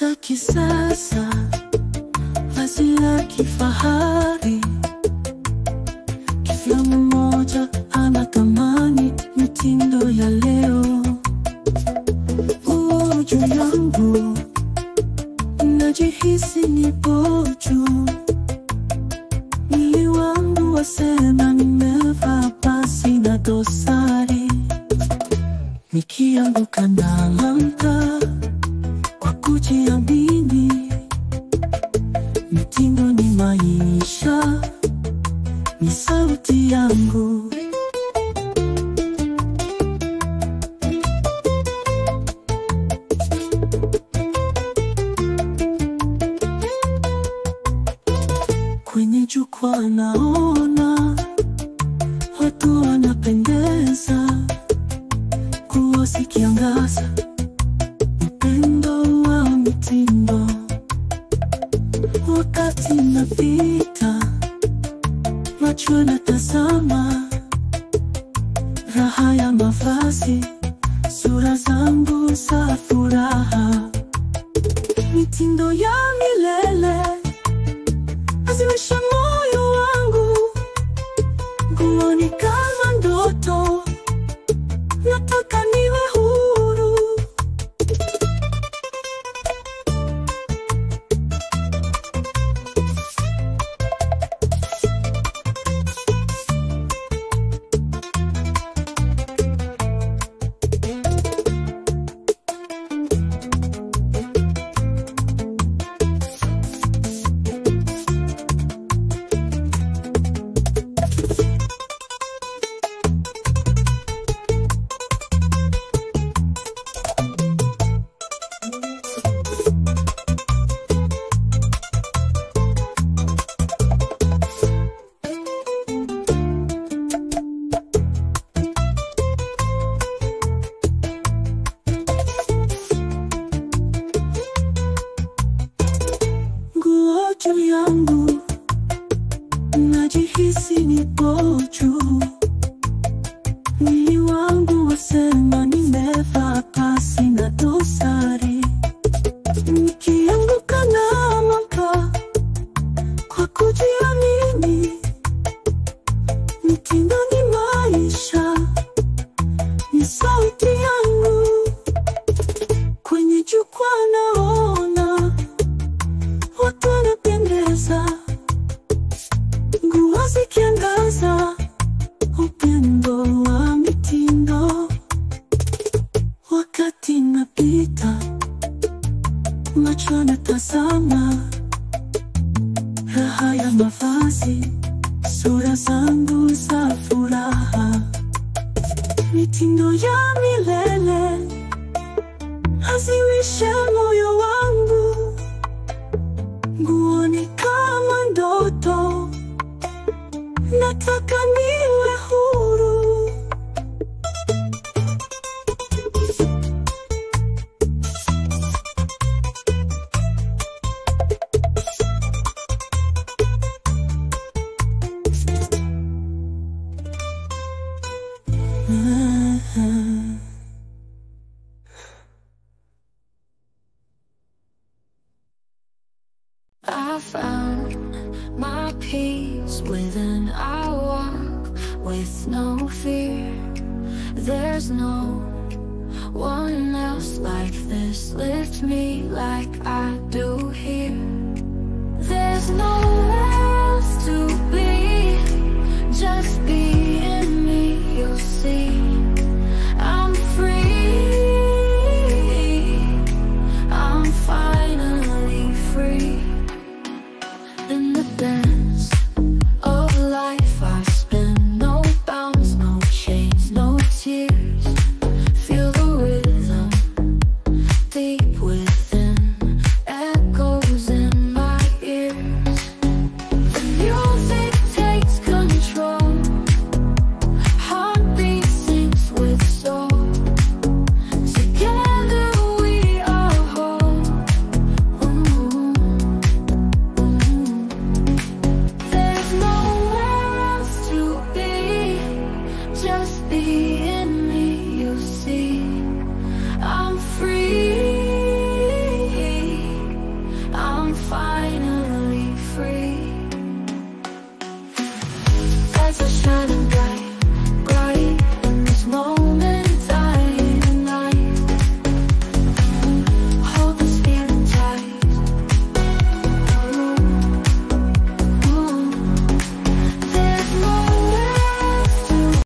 za kisasa, vazi la kifahari, kila mmoja anatamani mitindo ya leo. Uju yangu najihisi nipo juu, mwili wangu wasema nimevaa pasi na dosari, nikianguka ndala kwa kujiamini. Mitindo ni maisha, ni sauti yangu. Kwenye jukwaa naona watu wanapendeza, zikiangaza, upendo mitindo. Wakati napita, macho yanatazama, raha ya mavazi, sura zangu za furaha, mitindo ya milele azimisha moyo wangu, nguo ni kama ndoto, nataka juu yangu, najihisi nipo juu. Mwili wangu wasema nimevaa pasi na dosari. Nikianguka naamka kwa kujiamini. Mitindo Wakati napita, macho natazama, raha ya mavazi, sura zangu za furaha, mitindo ya milele aziwishe moyo wangu. Nguo ni kama ndoto, nataka niwe I found my peace within. I walk with no fear. There's no one else like this. Lift me like I do